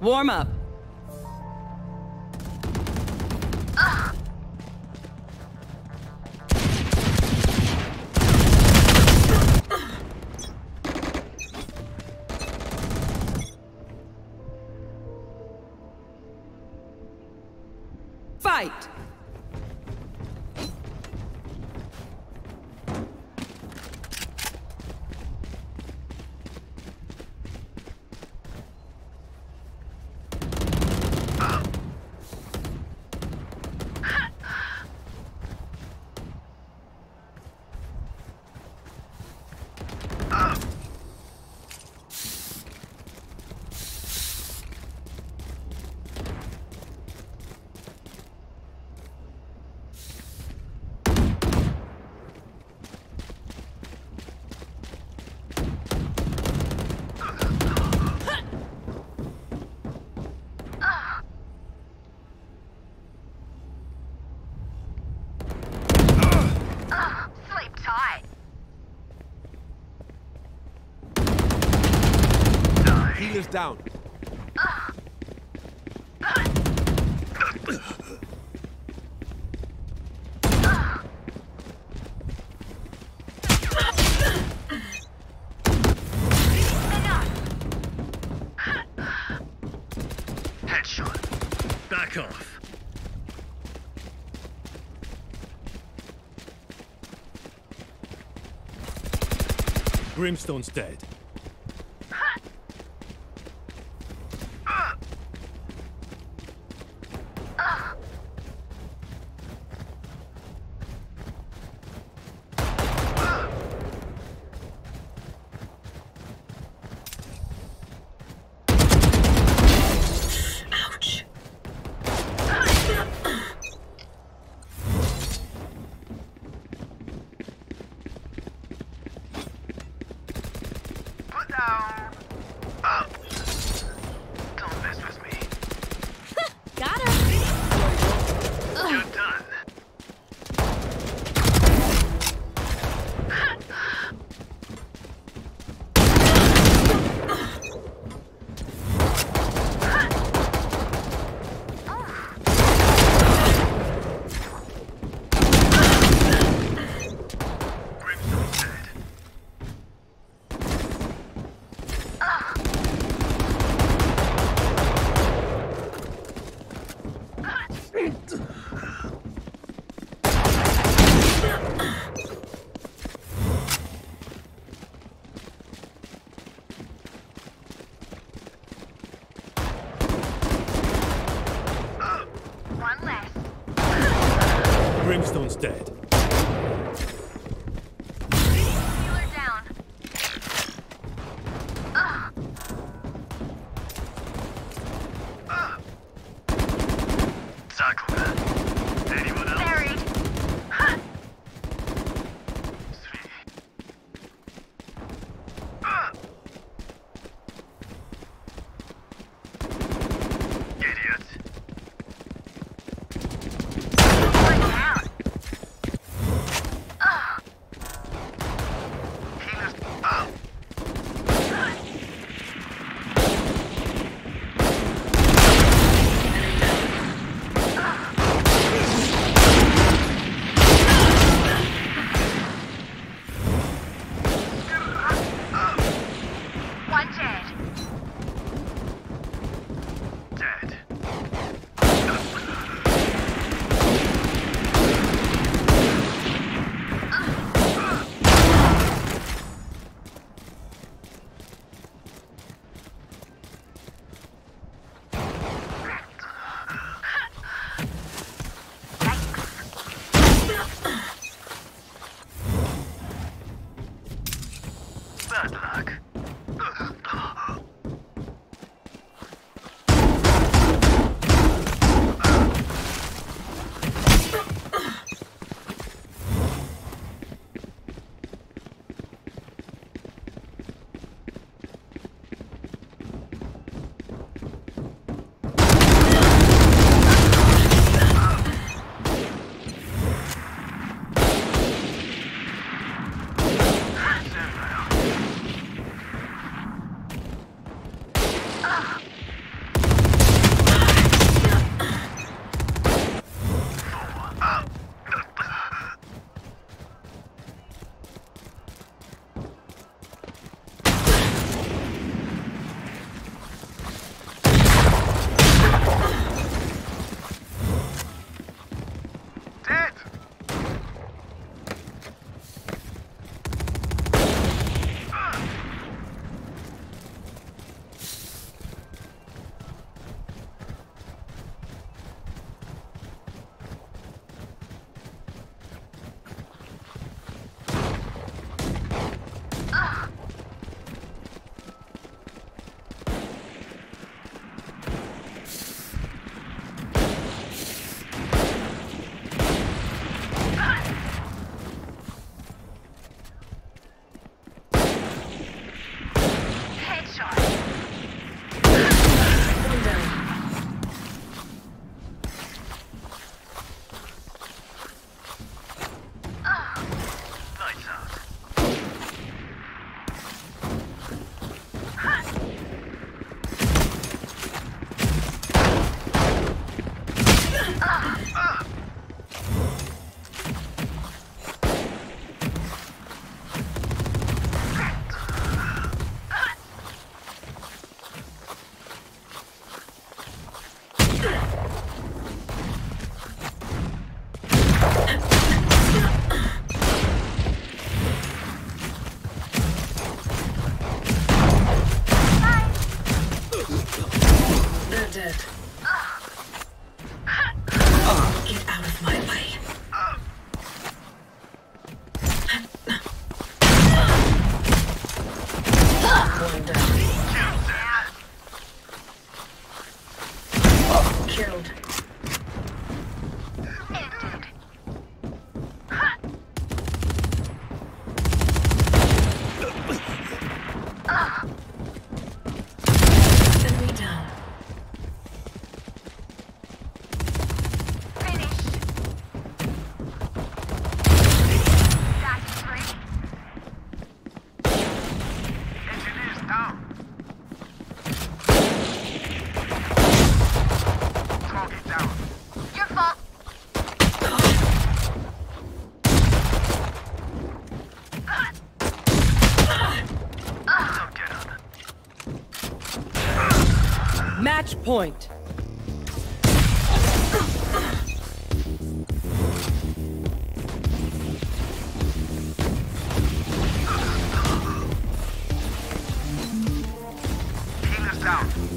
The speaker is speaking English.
Warm up. Fight! Senior's down. Grimstone's dead. down. Up. Brimstone's dead. Anyone else? Match point. Healers down.